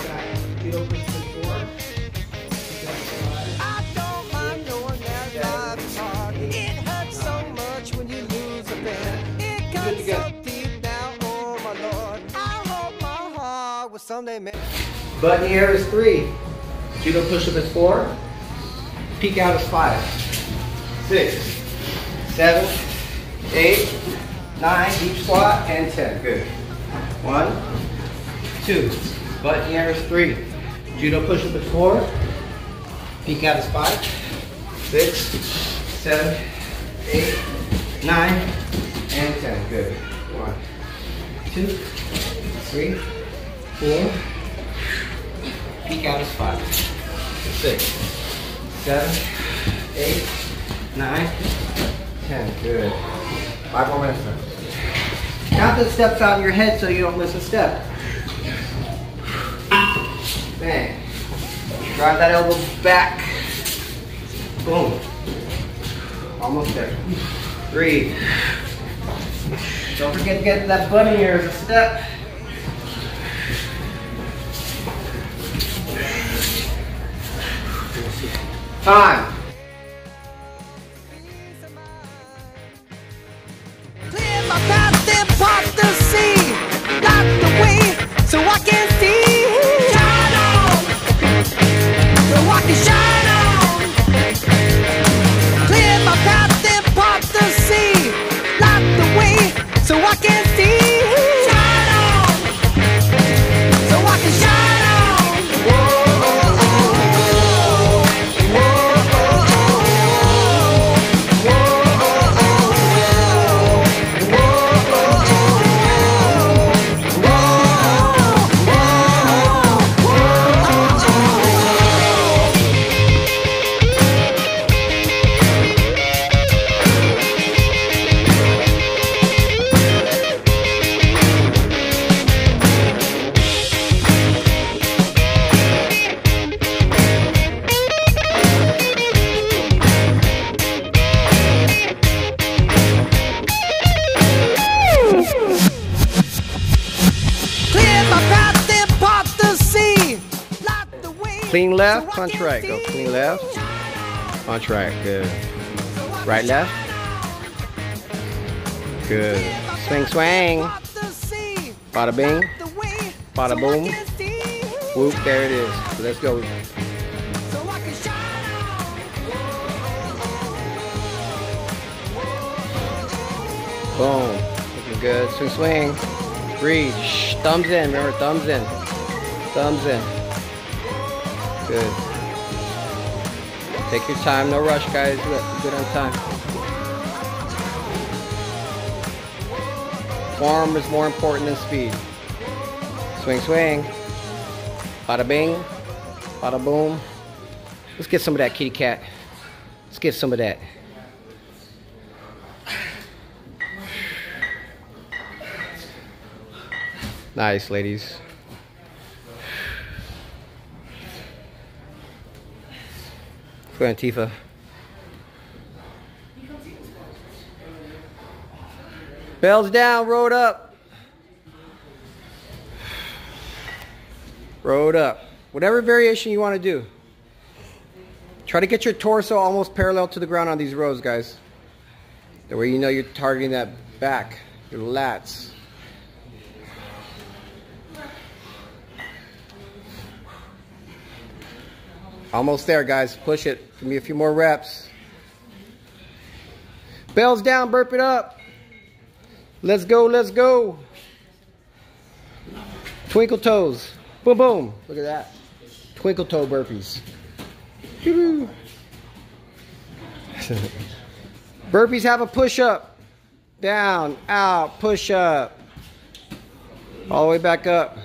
it. The is hurts so much when you lose a. It deep oh my lord. I hope my heart. Button here is three. Judo push-up is four. Peek out is five. Six. Seven. Eight. Nine. Deep squat and ten. Good. One, two. Button here is three. Judo push-up is four. Peek out is five. Six, seven, eight, nine, and 10. Good. One, two, three, four. Peek out is five. Six, seven, eight, nine, ten. Good. Five more minutes. Count the steps out in your head so you don't miss a step. Bang. Drive that elbow back. Boom. Almost there. Three. Don't forget to get that bunny here as a step. Time. Clear my path and part the the way so I can Clean left, punch right. Go clean left, punch right. Good. Right, left. Good. Swing, swing. Bada bing. Bada boom. Whoop, there it is. Let's go. Boom. Looking good. Swing, swing. Shh. Thumbs in. Remember, thumbs in. Thumbs in. Good. Take your time. No rush, guys. Good, on time. Form is more important than speed. Swing, swing. Bada bing. Bada boom. Let's get some of that kitty cat. Let's get some of that. Nice, ladies. Go ahead, Tifa. Bells down, road up. Road up. Whatever variation you want to do. Try to get your torso almost parallel to the ground on these rows, guys. That way you know you're targeting that back, your lats. Almost there, guys. Push it. Give me a few more reps. Bells down, burp it up. Let's go, let's go. Twinkle toes. Boom, boom. Look at that. Twinkle toe burpees. Burpees have a push up. Down, out, push up. All the way back up.